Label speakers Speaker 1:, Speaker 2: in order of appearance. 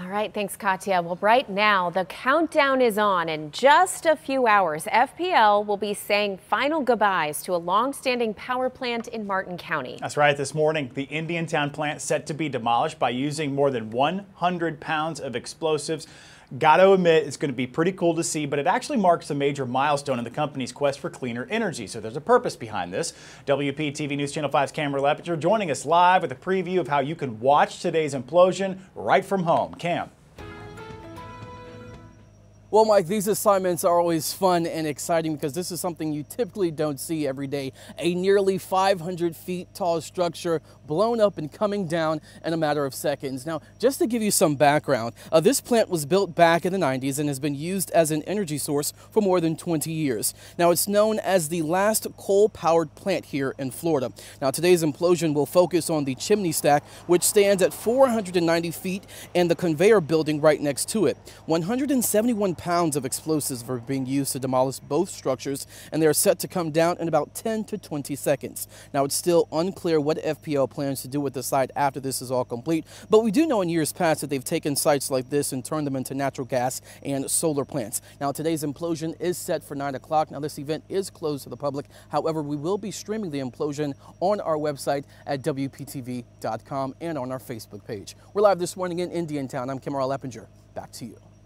Speaker 1: All right, thanks, Katya. Well, right now, the countdown is on. In just a few hours, FPL will be saying final goodbyes to a long-standing power plant in Martin County.
Speaker 2: That's right. This morning, the Indiantown plant set to be demolished by using more than 100 pounds of explosives. Gotta admit, it's going to be pretty cool to see, but it actually marks a major milestone in the company's quest for cleaner energy, so there's a purpose behind this. WPTV News Channel 5's Cam Leppinger joining us live with a preview of how you can watch today's implosion right from home. Cam.
Speaker 3: Well, Mike, these assignments are always fun and exciting because this is something you typically don't see every day. A nearly 500 feet tall structure blown up and coming down in a matter of seconds. Now, just to give you some background, uh, this plant was built back in the 90s and has been used as an energy source for more than 20 years. Now, it's known as the last coal-powered plant here in Florida. Now, today's implosion will focus on the chimney stack, which stands at 490 feet, and the conveyor building right next to it. 171 pounds of explosives were being used to demolish both structures, and they are set to come down in about 10 to 20 seconds. Now, it's still unclear what FPL plans to do with the site after this is all complete, but we do know in years past that they've taken sites like this and turned them into natural gas and solar plants. Now, today's implosion is set for 9 o'clock. Now, this event is closed to the public. However, we will be streaming the implosion on our website at WPTV.com and on our Facebook page. We're live this morning in Indiantown. I'm Kimara Leppinger. Back to you.